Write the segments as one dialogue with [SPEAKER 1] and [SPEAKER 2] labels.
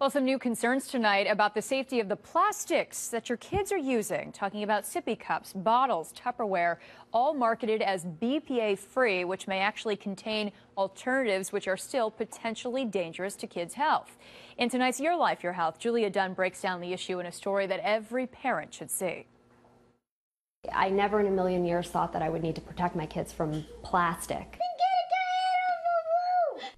[SPEAKER 1] Well, some new concerns tonight about the safety of the plastics that your kids are using. Talking about sippy cups, bottles, Tupperware, all marketed as BPA free, which may actually contain alternatives which are still potentially dangerous to kids' health. In tonight's Your Life, Your Health, Julia Dunn breaks down the issue in a story that every parent should see.
[SPEAKER 2] I never in a million years thought that I would need to protect my kids from plastic.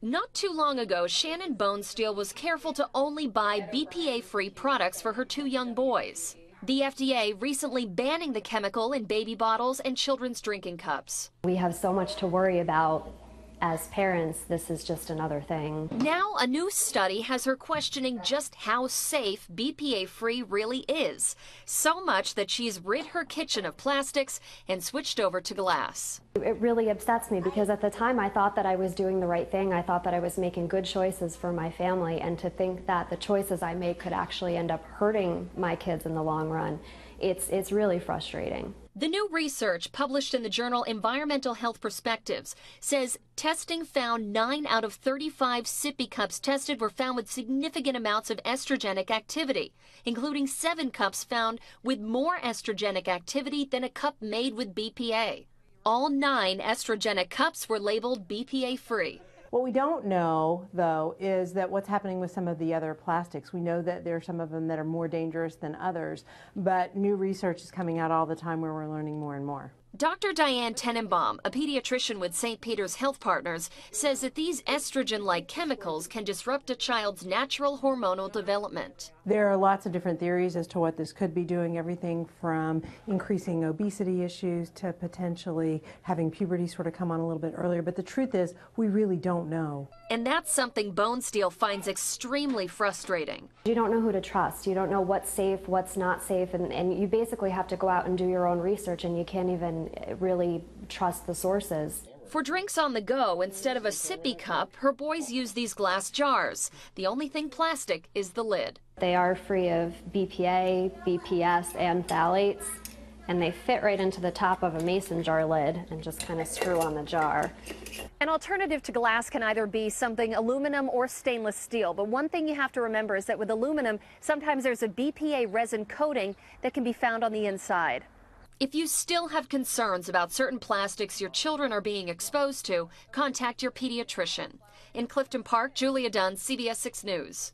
[SPEAKER 3] Not too long ago, Shannon Bonesteel was careful to only buy BPA free products for her two young boys. The FDA recently banning the chemical in baby bottles and children's drinking cups.
[SPEAKER 2] We have so much to worry about as parents, this is just another thing.
[SPEAKER 3] Now, a new study has her questioning just how safe BPA free really is. So much that she's rid her kitchen of plastics and switched over to glass.
[SPEAKER 2] It really upsets me because at the time I thought that I was doing the right thing. I thought that I was making good choices for my family, and to think that the choices I made could actually end up hurting my kids in the long run, it's, it's really frustrating.
[SPEAKER 3] The new research published in the journal Environmental Health Perspectives says testing found 9 out of 35 sippy cups tested were found with significant amounts of estrogenic activity, including 7 cups found with more estrogenic activity than a cup made with BPA. All 9 estrogenic cups were labeled BPA free.
[SPEAKER 4] What we don't know, though, is that what's happening with some of the other plastics. We know that there are some of them that are more dangerous than others, but new research is coming out all the time where we're learning more and more.
[SPEAKER 3] Dr. Diane Tenenbaum, a pediatrician with St. Peter's Health Partners, says that these estrogen like chemicals can disrupt a child's natural hormonal development.
[SPEAKER 4] There are lots of different theories as to what this could be doing, everything from increasing obesity issues to potentially having puberty sort of come on a little bit earlier. But the truth is, we really don't know.
[SPEAKER 3] And that's something Bonesteel finds extremely frustrating.
[SPEAKER 2] You don't know who to trust. You don't know what's safe, what's not safe, and, and you basically have to go out and do your own research, and you can't even really trust the sources.
[SPEAKER 3] For drinks on the go, instead of a sippy cup, her boys use these glass jars. The only thing plastic is the lid.
[SPEAKER 2] They are free of BPA, BPS, and phthalates, and they fit right into the top of a mason jar lid and just kind of screw on the jar.
[SPEAKER 5] An alternative to glass can either be something aluminum or stainless steel, but one thing you have to remember is that with aluminum, sometimes there's a BPA resin coating that can be found on the inside.
[SPEAKER 3] If you still have concerns about certain plastics your children are being exposed to, contact your pediatrician. In Clifton Park, Julia Dunn, CBS 6 News.